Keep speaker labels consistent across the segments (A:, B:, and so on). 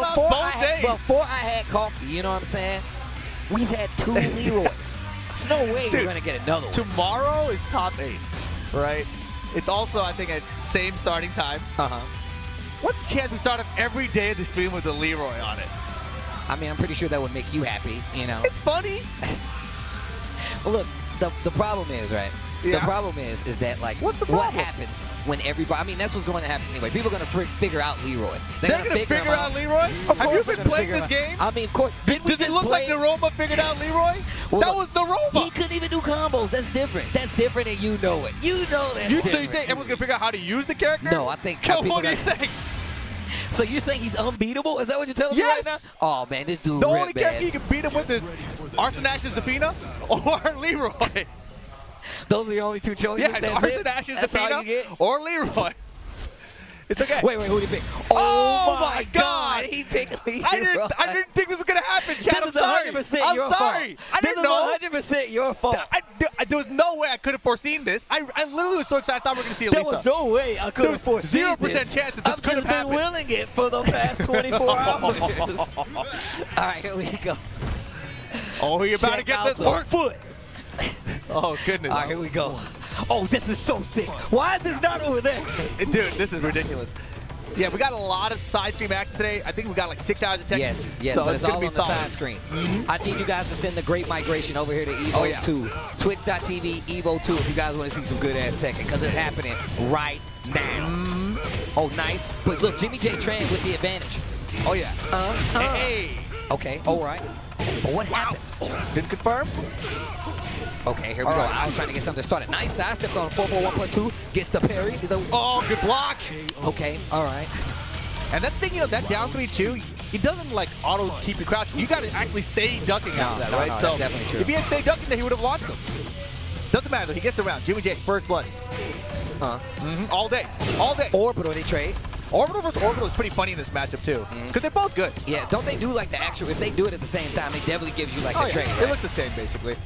A: before I had, before I had coffee, you know what I'm saying? We've had two Leroys. There's no way
B: Dude,
A: we're gonna get another one.
B: Tomorrow is top eight, right? It's also, I think, at same starting time.
A: Uh huh.
B: What's the chance we start up every day of the stream with a Leroy on it?
A: I mean, I'm pretty sure that would make you happy, you know.
B: It's funny.
A: Well, look, the, the problem is, right? The problem is, is that like,
B: What's the
A: what happens when everybody? I mean, that's what's going to happen anyway. People are going to fr- figure out Leroy.
B: They're gonna figure
A: him
B: out Leroy.
A: Of
B: Have you been playing this game?
A: I mean, of course. Didn't
B: Does it
A: just
B: look like
A: play-
B: Naroma figured out Leroy?
A: Well,
B: that was Naroma.
A: He couldn't even do combos. That's different. That's different, and you know it. You know that.
B: You, so you say everyone's gonna figure out how to use the character?
A: No, I think
B: So
A: people
B: what do you
A: gotta-
B: think?
A: So you're saying he's unbeatable? Is that what you're telling
B: Yes.
A: me right now? Oh man, this dude
B: The only character you can beat him with is Arslan Ash's Zafina or Leroy.
A: Those are the only two choices.
B: Yeah,
A: That's
B: Arslan
A: it?
B: Ash's
A: That's get?
B: or Leroy. It's okay.
A: Wait, wait, who did he pick?
B: Oh, oh my God.
A: He picked Leroy.
B: I didn't, I didn't think this was gonna happen, Chad.
A: This
B: I'm sorry.
A: 100%
B: I'm
A: your
B: sorry.
A: fault.
B: I
A: this
B: didn't
A: is
B: know.
A: 100% your fault.
B: I, I- there was no way I could have foreseen this. I, I literally was so excited. I thought we were going to see
A: There was no way I could have foreseen
B: 0%
A: this.
B: chance that this
A: I've
B: could have
A: been willing it for the past 24 hours. All right, here we go.
B: oh, you're about to get this
A: the
B: work.
A: foot.
B: Oh, goodness.
A: All right, here we go. Oh, this is so sick. Why is this not over there?
B: Dude, this is ridiculous. Yeah, we got a lot of side stream action today. I think we got like six hours of tech.
A: Yes, yes,
B: so
A: but
B: it's,
A: it's,
B: gonna
A: all
B: be
A: on the side screen. I need you guys to send the great migration over here to Evo
B: Oh, yeah.
A: 2. Twitch.tv, Evo 2 if you guys want to see some good ass tech because it's happening right now.
B: Mm-hmm.
A: Oh, nice. But look, Jimmy J Tran with the advantage.
B: Oh, yeah.
A: Uh, uh.
B: Hey,
A: Okay, all right. But what happens? Oh,
B: didn't confirm.
A: okay, here we
B: All
A: go.
B: right.
A: I was trying to get something started. Nice side step on 4 4 1 plus 2. Gets the parry. A-
B: Oh, good block.
A: Okay, all right.
B: And that thing, you know, that down three two, he doesn't like auto keep you crouching. You got to actually stay ducking
A: No,
B: after that,
A: no,
B: right?
A: no,
B: so
A: that's definitely true.
B: if he had stayed ducking, there he would have launched him. Doesn't matter. though. He gets around. Jimmy J, first blood.
A: Uh,
B: Mhm, All day, all day.
A: orbital, they trade.
B: Orbital versus Orbital is pretty funny in this matchup too,
A: Mm-hmm.
B: because they're both good.
A: Yeah, don't they do like the actual, if they do it at the same time, they definitely give you like
B: Oh,
A: the
B: yeah.
A: trade.
B: It looks the same basically.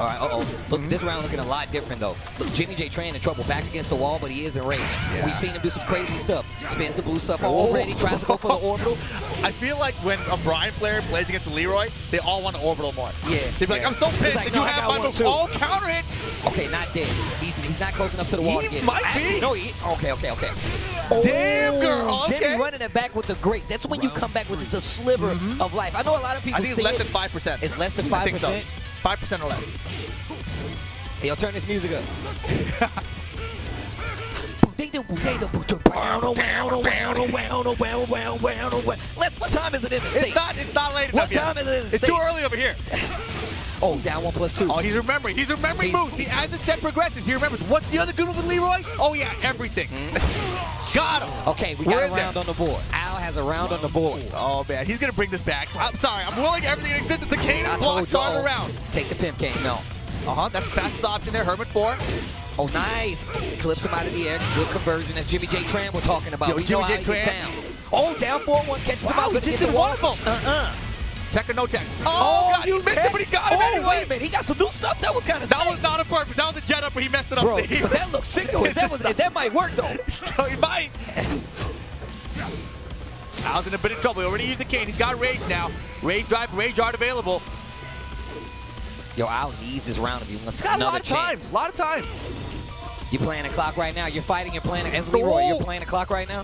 A: All right, uh-oh. Look, this round looking a lot different, though. Look, Jimmy J Tran in trouble back against the wall, but he is in range.
B: Yeah.
A: We've seen him do some crazy stuff. Spins the blue stuff
B: Oh.
A: already, tries to go for the orbital.
B: I feel like when a Brian player plays against a Leroy, they all want to orbital more.
A: Yeah,
B: They'd be like,
A: yeah.
B: I'm so pissed
A: like,
B: that
A: "No,
B: you
A: I
B: have my move. Oh, counter it.
A: Okay, not dead. He's, he's not close enough to the wall
B: He
A: to get
B: might be.
A: No, he, okay, okay, okay.
B: Damn,
A: Oh,
B: girl,
A: Jimmy
B: okay.
A: running it back with the great. That's when you come back with just a sliver mm-hmm. of life. I know a lot of people.
B: I think
A: see
B: it's less
A: it.
B: than five percent.
A: It's less than
B: I think so.
A: 5%?
B: Five percent or less.
A: Hey, yo, turn this music up. Let's, what time is it in the
B: It's not. It's not late
A: What
B: enough
A: time
B: yet.
A: is it in the
B: It's too early over here.
A: Oh, down one plus two.
B: Oh, he's remembering. He's remembering
A: He's-
B: moves. He, as the set progresses, he remembers. What's the other good move with Leroy? Oh yeah, everything. Got him.
A: Okay, we got a
B: in there.
A: round on the board. Ao has a round on the board.
B: Oh man, he's gonna bring this back. I'm sorry. I'm willing everything in existence. The cane and block start
A: oh,
B: around.
A: Take the pimp cane. No.
B: Uh huh. That's the fastest option there. Hermit four.
A: Oh, nice. Clips him out of the air. Good conversion. That's Jimmy J. Tran we're talking about.
B: Yo,
A: we
B: Jimmy
A: know
B: J.
A: how he gets
B: Tran.
A: down. Oh, down 4-1. Catches him
B: Wow,
A: out.
B: he just did one of them.
A: Uh-uh.
B: Check or no check. Oh, oh, God, he missed it, but he got it
A: oh,
B: anyway.
A: wait a minute. He got some new stuff. That was kind of
B: That was not a purpose. That was a jet up, but he messed it up.
A: Bro,
B: Steve.
A: but that looks sick, though. That, was, that might work, though.
B: So he might. Ao's in a bit of trouble. He already used the cane. He's got rage now. Rage drive, rage art available.
A: Yo, Ao needs this round if he wants
B: He's got a
A: another
B: lot of time.
A: chance.
B: A lot of time.
A: You're playing a clock right now. You're fighting. You're playing. As Leroy,
B: Oh.
A: you're playing a clock right now.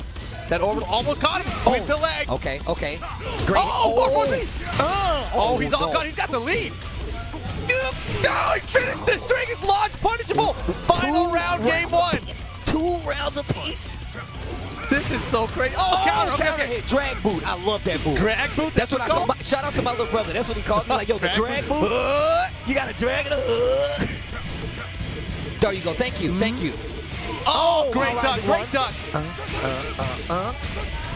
B: That orbital almost caught him. Sweep the leg.
A: Okay, okay. Great.
B: Oh, more thing.
A: Oh,
B: Oh, he's all got. He's got the lead. No, he finished the string. Is launch punishable. Final
A: Two
B: round, game one.
A: Two rounds apiece.
B: This is so crazy. Oh,
A: Oh,
B: counter. Okay,
A: counter
B: okay.
A: hit. Drag boot. I love that boot.
B: Drag boot.
A: That's what I call my, Shout out to my little brother. That's what he called me. Like, yo, the
B: Drag
A: drag
B: boot.
A: boot. Uh, you got to drag it. Uh. There you go. Thank you. Thank you. Mm-hmm.
B: Oh, oh, great
A: all right,
B: duck.
A: we
B: Great
A: won.
B: duck.
A: Uh, uh, uh,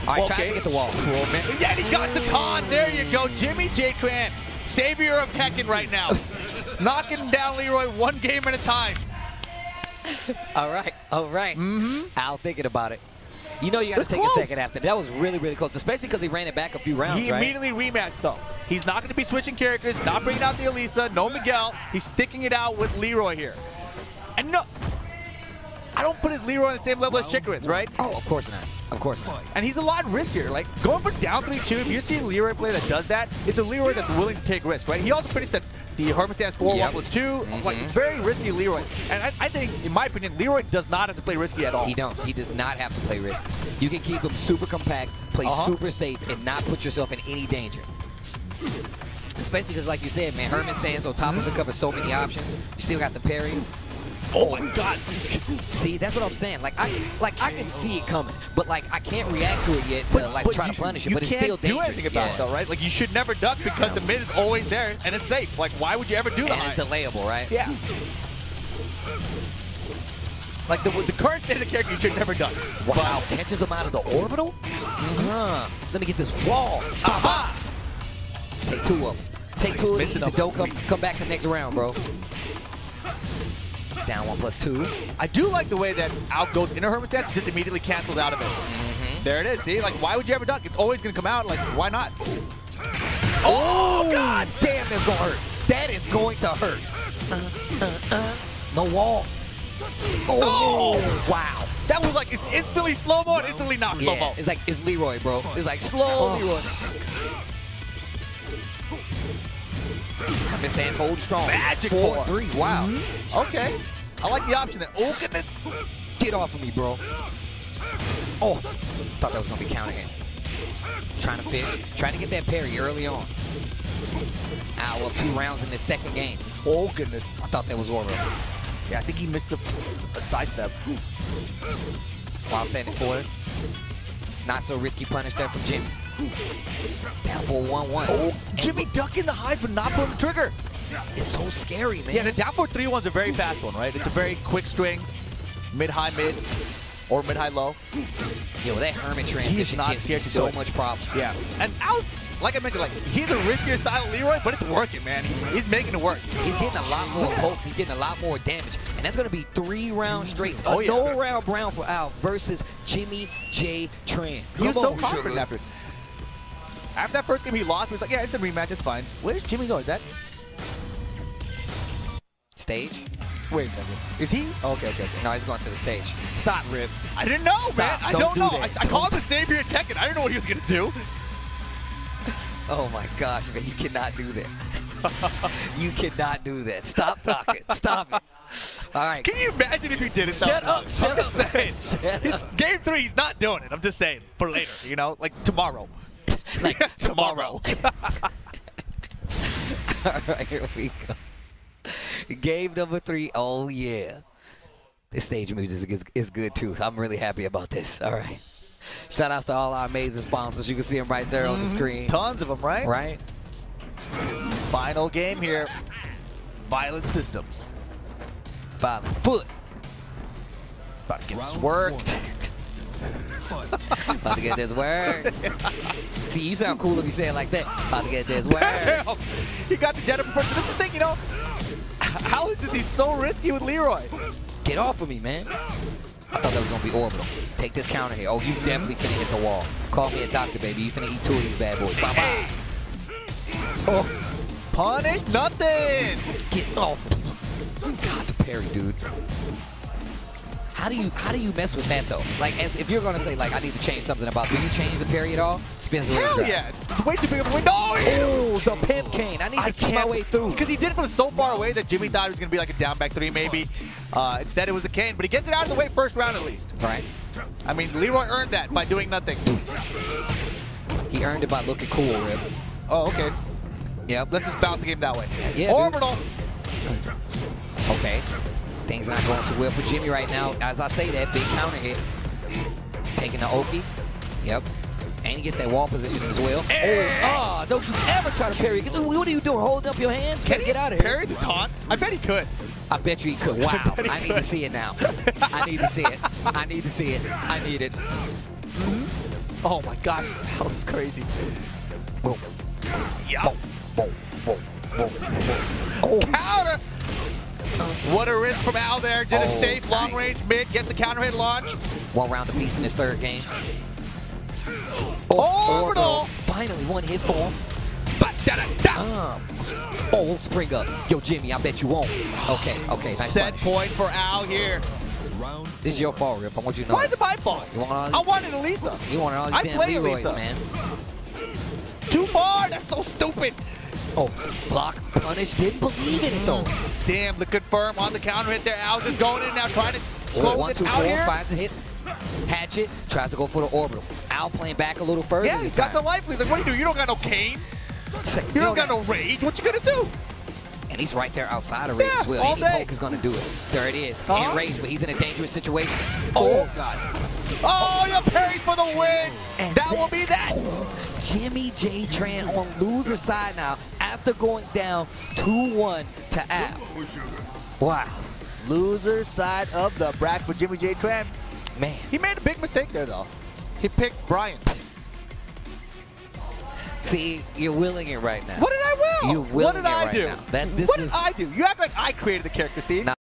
A: all right, try
B: Okay.
A: to get the wall.
B: Cool, man. Yeah, he got the taunt. There you go. Jimmy J. Tran, savior of Tekken right now. Knocking down Leroy one game at a time.
A: All right. All right. Mm-hmm. Ao thinking about it. You know you got to take
B: close.
A: a second after. That was really, really close, especially because he ran it back a few rounds,
B: He
A: right?
B: immediately rematched, though. He's not going to be switching characters, not bringing out the Elisa, no Miguel. He's sticking it out with Leroy here. I don't put his Leroy on the same level as Chikurin's, right?
A: Oh, of course not. Of course not.
B: And he's a lot riskier. Like going for down 3-2, if you're seeing Leroy play that does that, it's a Leroy that's willing to take risk, right? He also finished the, the Hermit Stance 4
A: Yep.
B: 1 plus 2.
A: Mhm.
B: Like very risky Leroy. And I, I think, in my opinion, Leroy does not have to play risky at all.
A: He don't. He does not have to play risk. You can keep him super compact, play
B: Uh-huh.
A: super safe, and not put yourself in any danger. Especially because, like you said, man, Hermit Stance on top of
B: Mm-hmm.
A: it, so many options. You still got the parry.
B: Oh my god.
A: See, that's what I'm saying. Like I, like I can see it coming, but like I can't react to it yet to like try
B: you,
A: to punish it. But it's
B: can't
A: still
B: do
A: dangerous.
B: anything about
A: yeah.
B: it though, right? Like you should never duck because the mid is always there and it's safe. Like why would you ever do that?
A: it's delayable, right?
B: Yeah. Like the, the current state of the character, you should never duck.
A: Wow, catches him out of the orbital? Uh-huh. Let me get this wall. Aha! Take two of them. Take two of these.
B: them.
A: Don't come, come back the next round, bro. Down one plus two.
B: I do like the way that out goes into Hermit Stance, just immediately cancels out of it.
A: Mm-hmm.
B: There it is. See, like why would you ever duck? It's always gonna come out. Like why not?
A: Oh, God damn, that's going to hurt. That is going to hurt. Uh, uh, uh. No wall. Oh, wow.
B: That was like it's instantly slow mo and instantly not slow
A: Yeah,
B: mo.
A: it's like, it's Leroy, bro. It's like slow
B: Oh.
A: Leroy. Hermit Stance hold strong.
B: Magic
A: Four,
B: four.
A: three. Wow.
B: Okay. I like the option there. Oh goodness.
A: Get off of me, bro. Oh, thought that was gonna be counter hit. Trying to fish, trying to get that parry early on. Ow, up two rounds in the second game.
B: Oh goodness.
A: I thought that was orbital.
B: Yeah, I think he missed the, the sidestep.
A: While standing forward. Not so risky punish there from Jimmy. Down for 1-1.
B: Oh, Jimmy ducking the highs but not pulling the trigger.
A: It's so scary, man.
B: Yeah, the down 4 3 one's a very fast one, right? It's a very quick string, mid high mid, or mid high low.
A: Yo, that Hermit transition
B: not
A: gives
B: scared to
A: so
B: it.
A: much problem.
B: Yeah. And Ao's, like I mentioned, like he's a riskier style of Leroy, but it's working, man. He's making it work.
A: He's getting a lot more pokes. He's getting a lot more damage. And that's going to be three rounds straight.
B: Oh,
A: a
B: yeah.
A: no round brown for Ao versus Jimmy J. Tran.
B: He was so confident after. After that first game he lost, he was like, yeah, it's a rematch, it's fine. Where's Jimmy go? Is that?
A: Stage?
B: Wait a second. Is he? Oh, okay, okay, okay.
A: No, he's going to the stage. Stop, Rip.
B: I didn't know,
A: Stop.
B: man. I
A: Don't
B: don't,
A: do
B: know.
A: that.
B: I, I called the savior of Tekken. I didn't know what he was gonna do.
A: Oh my gosh, man, you cannot do that. you cannot do that. Stop talking. Stop it. All right.
B: Can you imagine if he did it?
A: Shut up,
B: I'm
A: shut
B: just
A: up.
B: saying.
A: Shut
B: It's
A: up.
B: game three. He's not doing it. I'm just saying for later. You know, like tomorrow.
A: Like
B: tomorrow.
A: All right, here we go. Game number three. Oh, yeah. This stage music is, is good, too. I'm really happy about this. All right. Shout outs to all our amazing sponsors. You can see them right there on the mm-hmm. screen.
B: Tons of them, right?
A: Right?
B: Final game here. Violent Systems.
A: Violent Foot.
B: About to get this
C: Round
B: worked.
A: About to get this word. See, you sound cool if you say it like that. About to get this.
B: Damn! He got the Jedi Professor. This is the thing, you know. How is this? He's so risky with Leroy.
A: Get off of me, man. I thought that was gonna be orbital. Take this counter here. Oh, he's definitely finna hit the wall. Call me a doctor, baby. You finna eat two of these bad boys. Bye bye. Oh,
B: Punish nothing.
A: get off. God, the parry, dude. How do you how do you mess with that though? Like, as, if you're gonna say like I need to change something about, do you change the parry at all? Spins the
B: Hell
A: leg
B: yeah. It's way too big of a window.
A: Oh, the pimp cane. I need to I see my way through.
B: Because he did it from so far away that Jimmy thought it was going to be like a down back three maybe. Uh, instead, it was a cane. But he gets it out of the way first round at least.
A: Right?
B: I mean, Leroy earned that by doing nothing.
A: He earned it by looking cool, Rip.
B: Oh, okay.
A: Yep.
B: Let's just bounce the game that way.
A: Yeah, dude.
B: Orbital.
A: Okay. Things not going too well for Jimmy right now. As I say that, big counter hit. Taking the Oki. Yep. And he gets that wall position as well.
B: Hey!
A: Oh, oh, don't you ever try to parry. What are you doing? Holding up your hands?
B: Can
A: get out of here.
B: Parry the taunt? I bet he could.
A: I bet you he could. Wow.
B: he
A: I need to see it now. I need to see it. I need to see it. I need it.
B: Oh my gosh, that was crazy.
A: Boom.
B: Yeah.
A: Boom. Boom. Boom. Boom. Oh.
B: What a risk from Ao there. Did it
A: Oh,
B: safe, long range, mid, gets the counter hit launch.
A: One round of apiece in his third game.
B: Orbital.
A: Finally, one hit for him. Um, oh, spring up. Yo, Jimmy, I bet you won't. Okay, okay, nice
B: Set
A: punish.
B: point for Ao here.
A: This is your fault, Rip. I want you to know.
B: Why is it my fault?
A: You want all
B: I wanted Elisa.
A: You wanted all
B: I
A: these damn
B: play
A: Leroy's,
B: Elisa.
A: man.
B: Too far. That's so stupid.
A: Oh, block, punish. Didn't believe in it though.
B: Damn, the confirm on the counter hit there. Ao's just going in now, trying to
A: Oh,
B: close
A: one,
B: it out
A: four,
B: here.
A: finds the hit. Hatchet tries to go for the orbital. Ao playing back a little further.
B: Yeah, he's got the
A: time.
B: life. He's like, what do you do? You don't got no cane.
A: Like,
B: You don't got no rage. What you gonna do?
A: And he's right there outside of Rage
B: Yeah,
A: as well.
B: all
A: Any. Hulk is going to do it. There it is.
B: Uh-huh.
A: In Rage, but he's in a dangerous situation. Oh, God.
B: Oh, you're parry for the win.
A: And
B: that will be that.
A: Jimmy J. Tran on loser side now after going down 2-1 to Ao. Wow.
B: Loser side of the bracket for Jimmy J. Tran.
A: Man.
B: He made a big mistake there, though. He picked Brian.
A: See, you're willing it right now.
B: What did I will?
A: You're
B: What did
A: it
B: I
A: right
B: do?
A: now. That- this
B: what
A: is-
B: did I do? You act like I created the character, Steve.
A: Now,